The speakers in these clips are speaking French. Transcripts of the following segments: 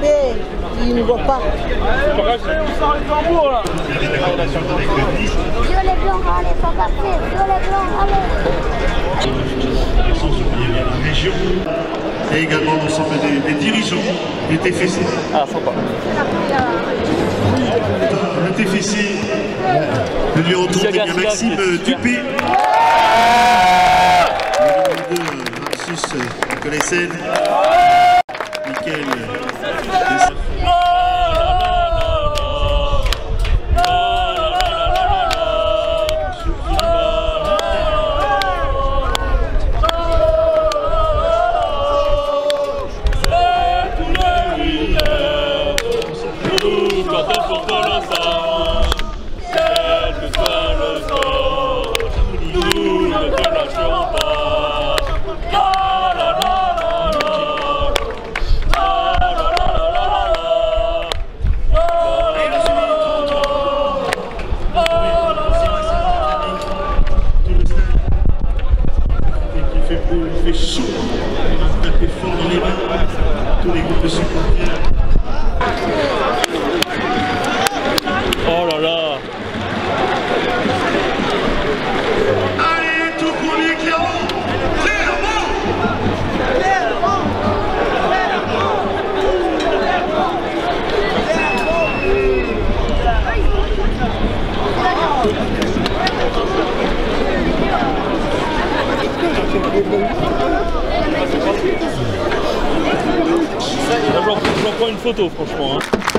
Mais il ne voit pas. Violet blanc, allez, faut passer. Violet blanc, allez. sans oublier la région et également l'ensemble des, des dirigeants du TFC. Ah, sympa. Le TFC, le numéro 30, Siaga, eh bien, Maxime. Dupé. Le numéro 2, Marsus Collessen. Микеле. Une photo, franchement. hein.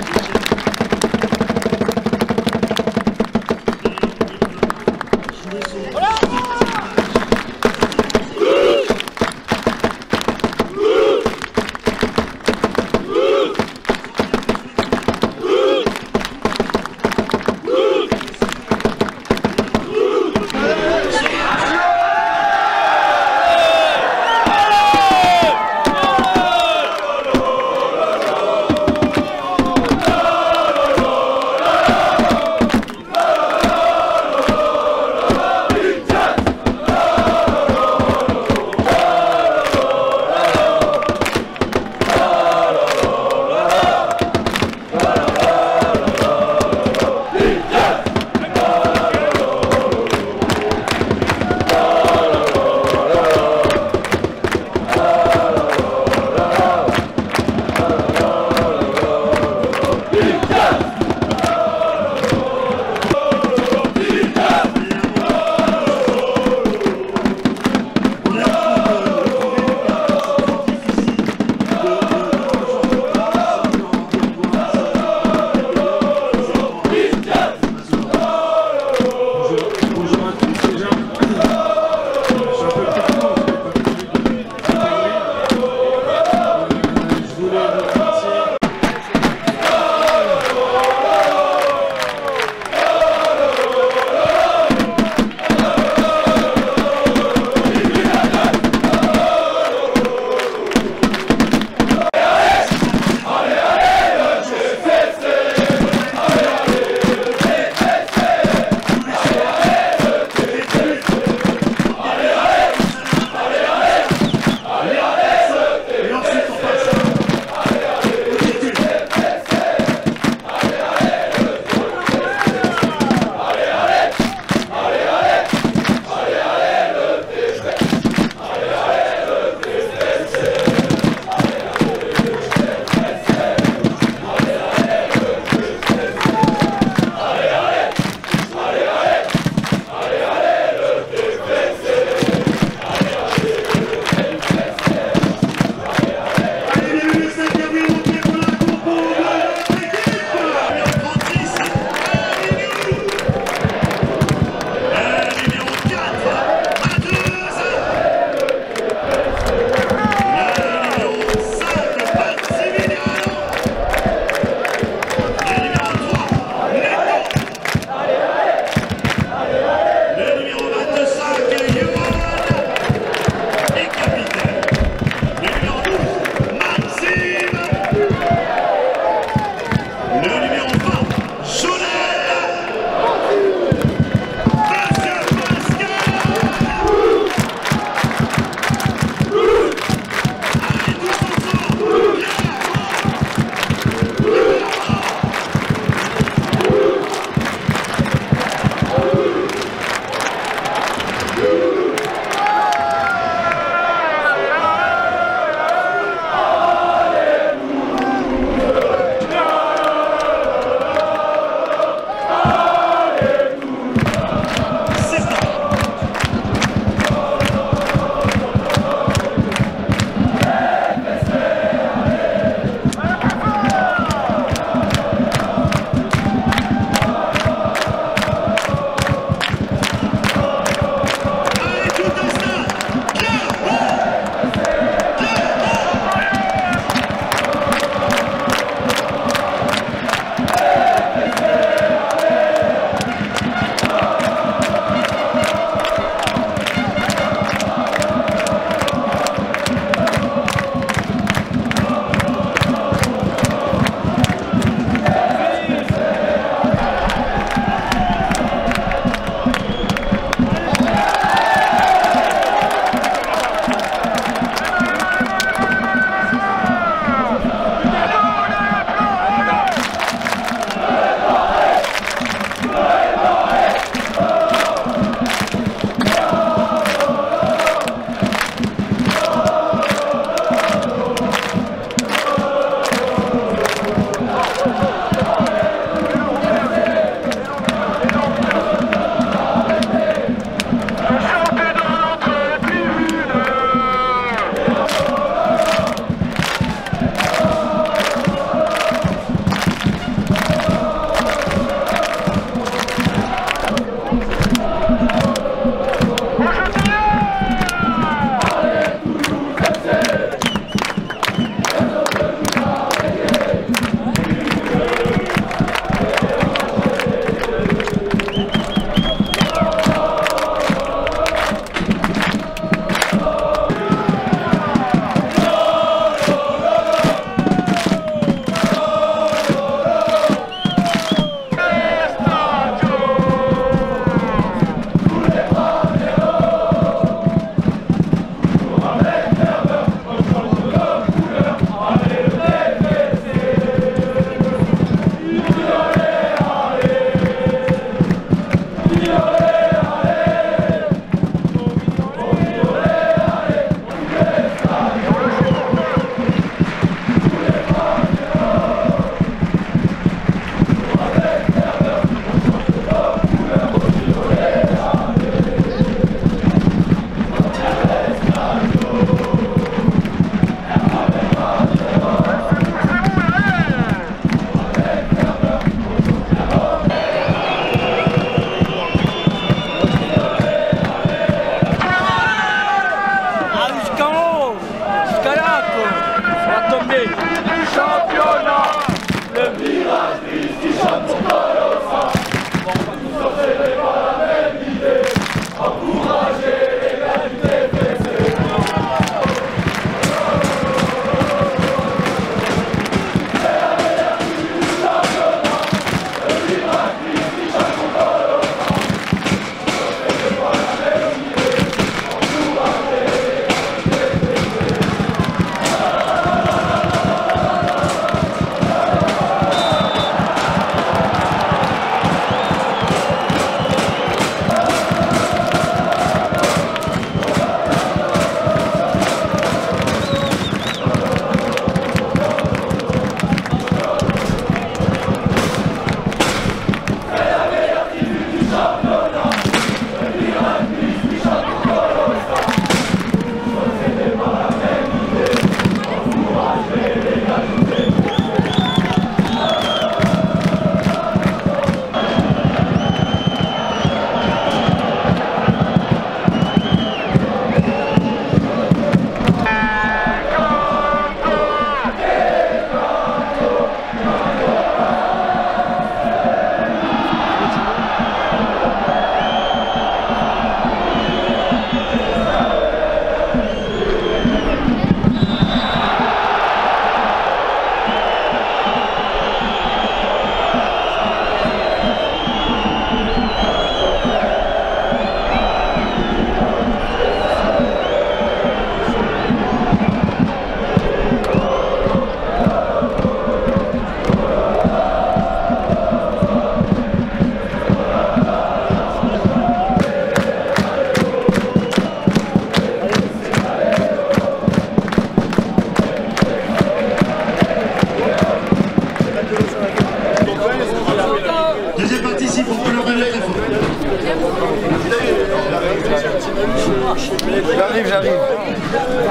J'arrive, j'arrive.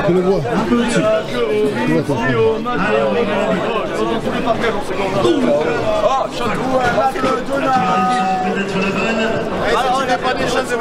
Je le vois. Un peu on régale la vie. Peut-être la balle. Alors, on n'a pas des chances de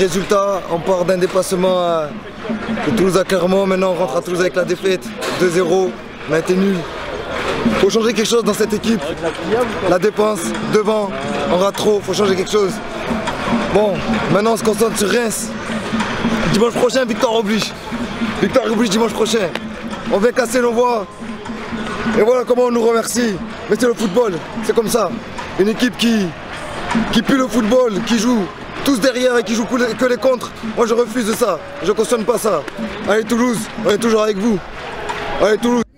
résultat. On part d'un déplacement à- de Toulouse à Clermont. Maintenant, on rentre à Toulouse avec la défaite. 2-0. On a été nuls. Faut changer quelque chose dans cette équipe. La dépense, devant, on rate trop. Faut changer quelque chose. Bon, maintenant, on se concentre sur Reims. Dimanche prochain, victoire oblige. Victoire oblige dimanche prochain. On vient casser nos voix. Et voilà comment on nous remercie. Mais c'est le football, c'est comme ça. Une équipe qui, qui pue le football, qui joue tous derrière et qui joue que les, que les contres. Moi je refuse ça, je cautionne pas ça. Allez Toulouse, on est toujours avec vous. Allez Toulouse.